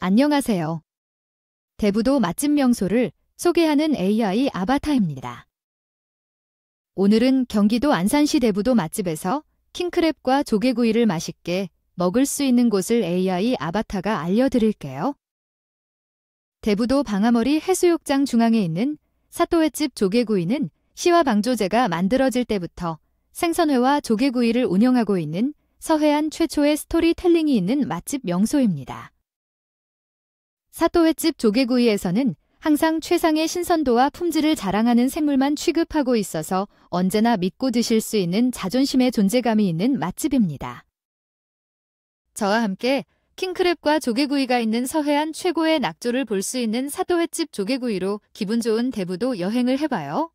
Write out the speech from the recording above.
안녕하세요. 대부도 맛집 명소를 소개하는 AI 아바타입니다. 오늘은 경기도 안산시 대부도 맛집에서 킹크랩과 조개구이를 맛있게 먹을 수 있는 곳을 AI 아바타가 알려드릴게요. 대부도 방아머리 해수욕장 중앙에 있는 사또횟집 조개구이는 시와 방조제가 만들어질 때부터 생선회와 조개구이를 운영하고 있는 서해안 최초의 스토리텔링이 있는 맛집 명소입니다. 사또횟집 조개구이에서는 항상 최상의 신선도와 품질을 자랑하는 생물만 취급하고 있어서 언제나 믿고 드실 수 있는 자존심의 존재감이 있는 맛집입니다. 저와 함께 킹크랩과 조개구이가 있는 서해안 최고의 낙조를 볼 수 있는 사또횟집 조개구이로 기분 좋은 대부도 여행을 해봐요.